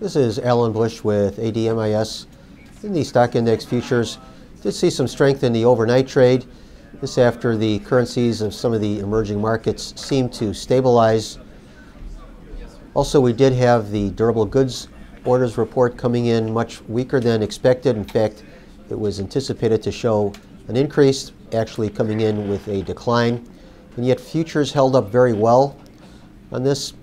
This is Alan Bush with ADMIS. In the stock index futures, did see some strength in the overnight trade. This after the currencies of some of the emerging markets seemed to stabilize. Also, we did have the durable goods orders report coming in much weaker than expected. In fact, it was anticipated to show an increase, actually coming in with a decline. And yet futures held up very well on this.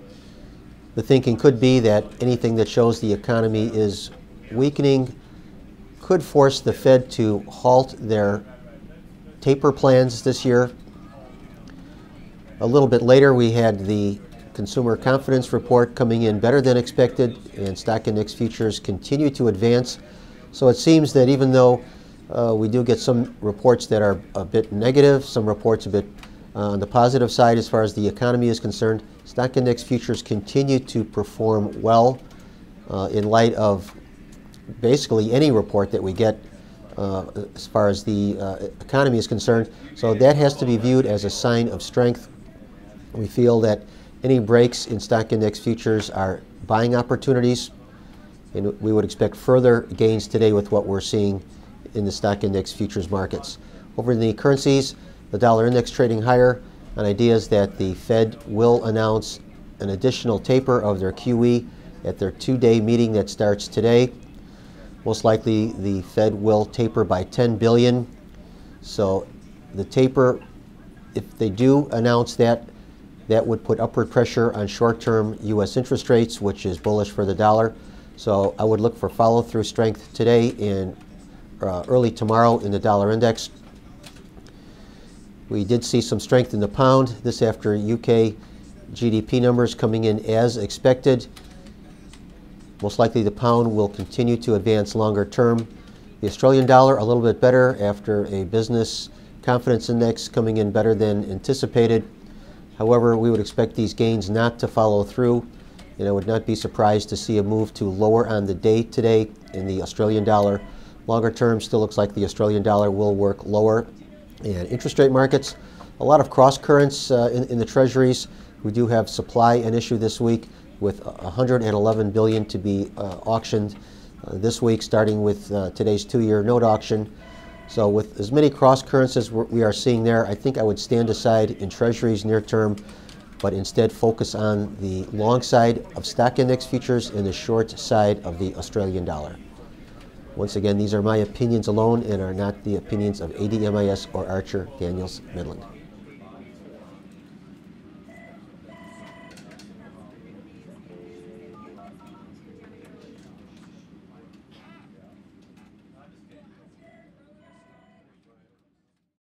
The thinking could be that anything that shows the economy is weakening could force the Fed to halt their taper plans this year. A little bit later, we had the consumer confidence report coming in better than expected, and stock index futures continue to advance. So it seems that even though uh, we do get some reports that are a bit negative, some reports a bit on the positive side as far as the economy is concerned, stock index futures continue to perform well uh, in light of basically any report that we get uh, as far as the uh, economy is concerned. So that has to be viewed as a sign of strength. We feel that any breaks in stock index futures are buying opportunities, and we would expect further gains today with what we're seeing in the stock index futures markets. Over in the currencies, the dollar index trading higher on ideas that the Fed will announce an additional taper of their QE at their two-day meeting that starts today. Most likely the Fed will taper by 10 billion. So the taper, if they do announce that, that would put upward pressure on short-term U.S. interest rates, which is bullish for the dollar. So I would look for follow-through strength today and uh, early tomorrow in the dollar index. We did see some strength in the pound. This after UK GDP numbers coming in as expected. Most likely the pound will continue to advance longer term. The Australian dollar a little bit better after a business confidence index coming in better than anticipated. However, we would expect these gains not to follow through, and I would not be surprised to see a move to lower on the day today in the Australian dollar. Longer term still looks like the Australian dollar will work lower. And interest rate markets, a lot of cross currents uh, in, in the treasuries. We do have supply an issue this week with 111 billion to be uh, auctioned uh, this week, starting with uh, today's two-year note auction. So with as many cross currents as we are seeing there, I think I would stand aside in treasuries near term, but instead focus on the long side of stock index futures and the short side of the Australian dollar. Once again, these are my opinions alone and are not the opinions of ADMIS or Archer Daniels Midland.